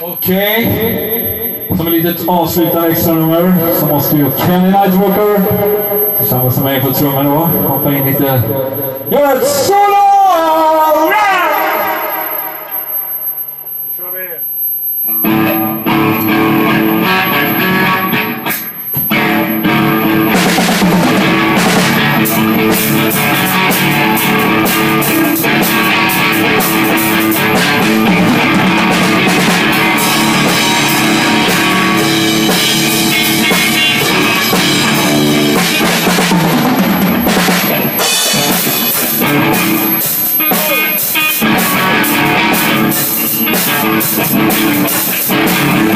Okej. Som ett litet avslutande extra nummer så måste ju Kenny Nightwalker tillsammans med mig på trumman då hoppa in lite. Gör ett solo! Thank you. I'm sorry.